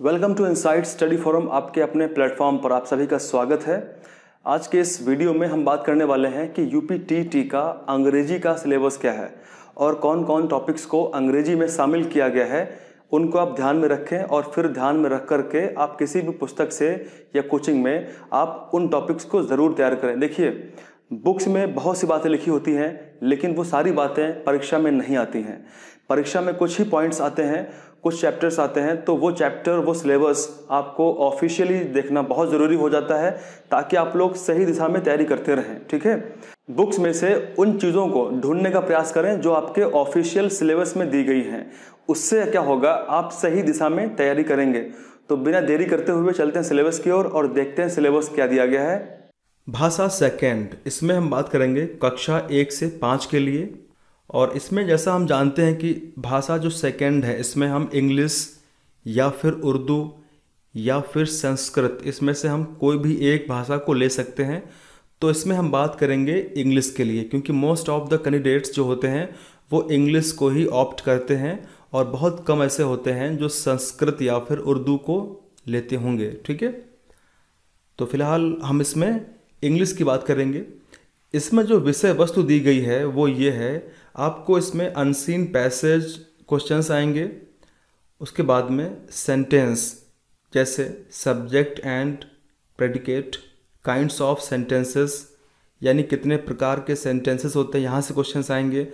Welcome to Insight Study Forum आपके अपने platform पर। आप सभी का स्वागत है। आज के इस वीडियो में हम बात करने वाले हैं कि यूपी टी का अंग्रेज़ी का सिलेबस क्या है और कौन कौन टॉपिक्स को अंग्रेज़ी में शामिल किया गया है, उनको आप ध्यान में रखें और फिर ध्यान में रख करके आप किसी भी पुस्तक से या कोचिंग में आप उन टॉपिक्स को ज़रूर तैयार करें। देखिए बुक्स में बहुत सी बातें लिखी होती हैं, लेकिन वो सारी बातें परीक्षा में नहीं आती हैं। परीक्षा में कुछ ही पॉइंट्स आते हैं कुछ चैप्टर्स आते हैं तो वो चैप्टर वो सिलेबस आपको ऑफिशियली देखना बहुत ज़रूरी हो जाता है ताकि आप लोग सही दिशा में तैयारी करते रहें ठीक है? बुक्स में से उन चीज़ों को ढूँढने का प्रयास करें जो आपके ऑफिशियल सिलेबस में दी गई हैं। उससे क्या होगा आप सही दिशा में तैयारी करेंगे। तो बिना देरी करते हुए चलते हैं सिलेबस की ओर और, और देखते हैं सिलेबस क्या दिया गया है। भाषा सेकेंड इसमें हम बात करेंगे कक्षा एक से पाँच के लिए। और इसमें जैसा हम जानते हैं कि भाषा जो सेकंड है, इसमें हम इंग्लिश या फिर उर्दू या फिर संस्कृत, इसमें से हम कोई भी एक भाषा को ले सकते हैं। तो इसमें हम बात करेंगे इंग्लिश के लिए, क्योंकि मोस्ट ऑफ़ द कैंडिडेट्स जो होते हैं, वो इंग्लिश को ही ऑप्ट करते हैं और बहुत कम ऐसे होते हैं जो संस्कृत या फिर उर्दू को लेते होंगे, ठीक है? तो फ़िलहाल हम इसमें इंग्लिश की बात करेंगे। इसमें जो विषय वस्तु दी गई है, वो ये है आपको इसमें अनसीन पैसेज क्वेश्चंस आएँगे, उसके बाद में सेंटेंस जैसे subject and predicate kinds of sentences यानी कितने प्रकार के सेंटेंसेस होते हैं, यहाँ से क्वेश्चंस आएँगे।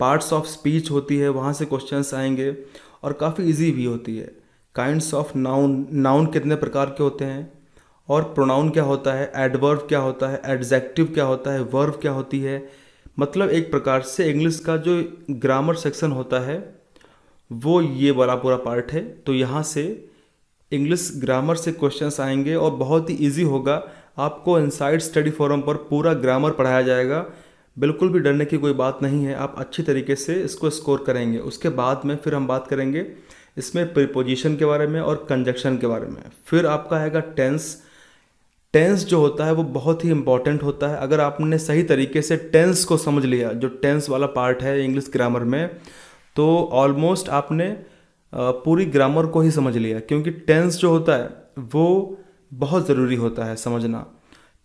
पार्ट्स ऑफ़ स्पीच होती है, वहाँ से क्वेश्चंस आएँगे, और काफ़ी इजी भी होती है। काइंड्स ऑफ़ नाउन नाउन कितने प्रकार के होते हैं, और प्रोनाउन क्या होता है एडवर्व क्या होता है एडजेक्टिव क्या होता है वर्व क्या होती है मतलब एक प्रकार से इंग्लिश का जो ग्रामर सेक्शन होता है, वो ये वाला पूरा पार्ट है। तो यहाँ से इंग्लिश ग्रामर से क्वेश्चंस आएँगे और बहुत ही इजी होगा। आपको इनसाइड स्टडी फोरम पर पूरा ग्रामर पढ़ाया जाएगा। बिल्कुल भी डरने की कोई बात नहीं है। आप अच्छी तरीके से इसको स्कोर करेंगे। उसके बाद में फिर हम बात करेंगे इसमें प्रिपोजिशन के बारे में और कंजक्शन के बारे में। फिर आपका आएगा टेंस टेंस जो होता है वो बहुत ही इंपॉर्टेंट होता है। अगर आपने सही तरीके से टेंस को समझ लिया, जो टेंस वाला पार्ट है इंग्लिश ग्रामर में तो ऑलमोस्ट आपने पूरी ग्रामर को ही समझ लिया। क्योंकि टेंस जो होता है, वो बहुत ज़रूरी होता है समझना।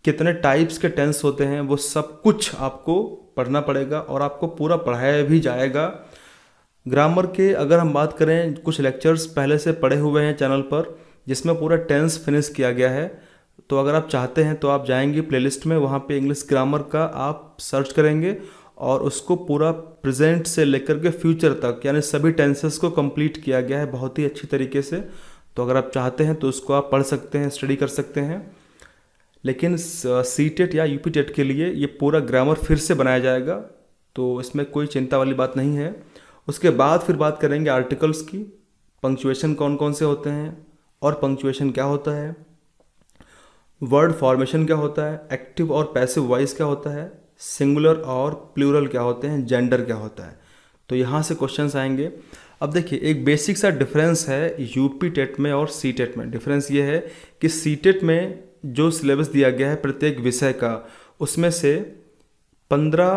कितने टाइप्स के टेंस होते हैं, वो सब कुछ आपको पढ़ना पड़ेगा और आपको पूरा पढ़ाया भी जाएगा। ग्रामर के अगर हम बात करें, कुछ लेक्चर्स पहले से पढ़े हुए हैं चैनल पर, जिसमें पूरा टेंस फिनिश किया गया है तो अगर आप चाहते हैं तो आप जाएँगे प्लेलिस्ट में, वहाँ पे इंग्लिश ग्रामर का आप सर्च करेंगे और उसको पूरा प्रेजेंट से लेकर के फ्यूचर तक, यानी सभी टेंसेस को कंप्लीट किया गया है बहुत ही अच्छी तरीके से। तो अगर आप चाहते हैं तो उसको आप पढ़ सकते हैं स्टडी कर सकते हैं। लेकिन सी टेट या यू टेट के लिए ये पूरा ग्रामर फिर से बनाया जाएगा तो इसमें कोई चिंता वाली बात नहीं है। उसके बाद फिर बात करेंगे आर्टिकल्स की पंक्चुएशन कौन कौन से होते हैं और पंक्चुएशन क्या होता है। वर्ड फॉर्मेशन क्या होता है? एक्टिव और पैसिव वॉइस क्या होता है? सिंगुलर और प्लूरल क्या होते हैं? जेंडर क्या होता है? तो यहाँ से क्वेश्चंस आएँगे। अब देखिए, एक बेसिक सा डिफरेंस है यूपी टेट में और सी टेट में। डिफरेंस ये है कि सी टेट में जो सिलेबस दिया गया है प्रत्येक विषय का, उसमें से पंद्रह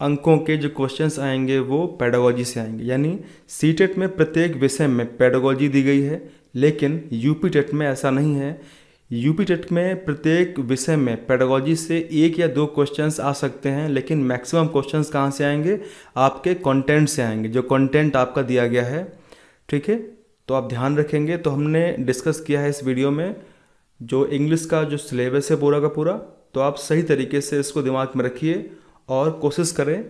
अंकों के जो क्वेश्चंस आएँगे वो पेडागोजी से आएँगे। यानी सी टेट में प्रत्येक विषय में पेडागोजी दी गई है, लेकिन यूपी टेट में ऐसा नहीं है यूपी टेट में प्रत्येक विषय में पेडागोजी से एक या दो क्वेश्चंस आ सकते हैं, लेकिन मैक्सिमम क्वेश्चंस कहाँ से आएँगे? आपके कंटेंट से आएँगे, जो कंटेंट आपका दिया गया है। ठीक है? तो आप ध्यान रखेंगे। तो हमने डिस्कस किया है इस वीडियो में, जो इंग्लिश का, जो सिलेबस है पूरा का पूरा तो आप सही तरीके से इसको दिमाग में रखिए और कोशिश करें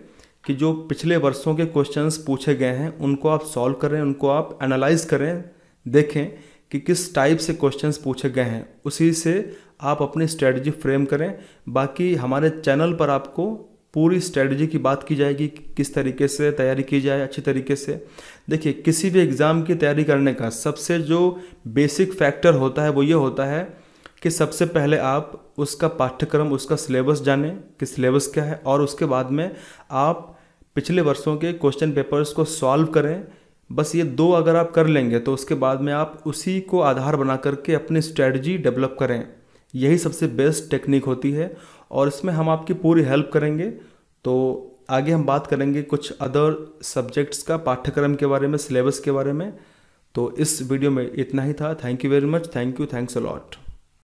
कि जो पिछले वर्षों के क्वेश्चंस पूछे गए हैं, उनको आप सॉल्व करें, उनको आप एनालाइज करें, देखें। कि किस टाइप से क्वेश्चंस पूछे गए हैं, उसी से आप अपनी स्ट्रेटजी फ्रेम करें। बाकी हमारे चैनल पर आपको पूरी स्ट्रेटजी की बात की जाएगी, किस तरीके से तैयारी की जाए, अच्छी तरीके से। देखिए, किसी भी एग्ज़ाम की तैयारी करने का सबसे जो बेसिक फैक्टर होता है, वो ये होता है कि सबसे पहले आप उसका पाठ्यक्रम, उसका सिलेबस जानें, कि सिलेबस क्या है, और उसके बाद में आप पिछले वर्षों के क्वेश्चन पेपर्स को सॉल्व करें बस ये दो अगर आप कर लेंगे तो उसके बाद में आप उसी को आधार बना करके अपनी स्ट्रेटजी डेवलप करें। यही सबसे बेस्ट टेक्निक होती है और इसमें हम आपकी पूरी हेल्प करेंगे। तो आगे हम बात करेंगे कुछ अदर सब्जेक्ट्स का, पाठ्यक्रम के बारे में सिलेबस के बारे में। तो इस वीडियो में इतना ही था। Thank you very much thank you thanks a lot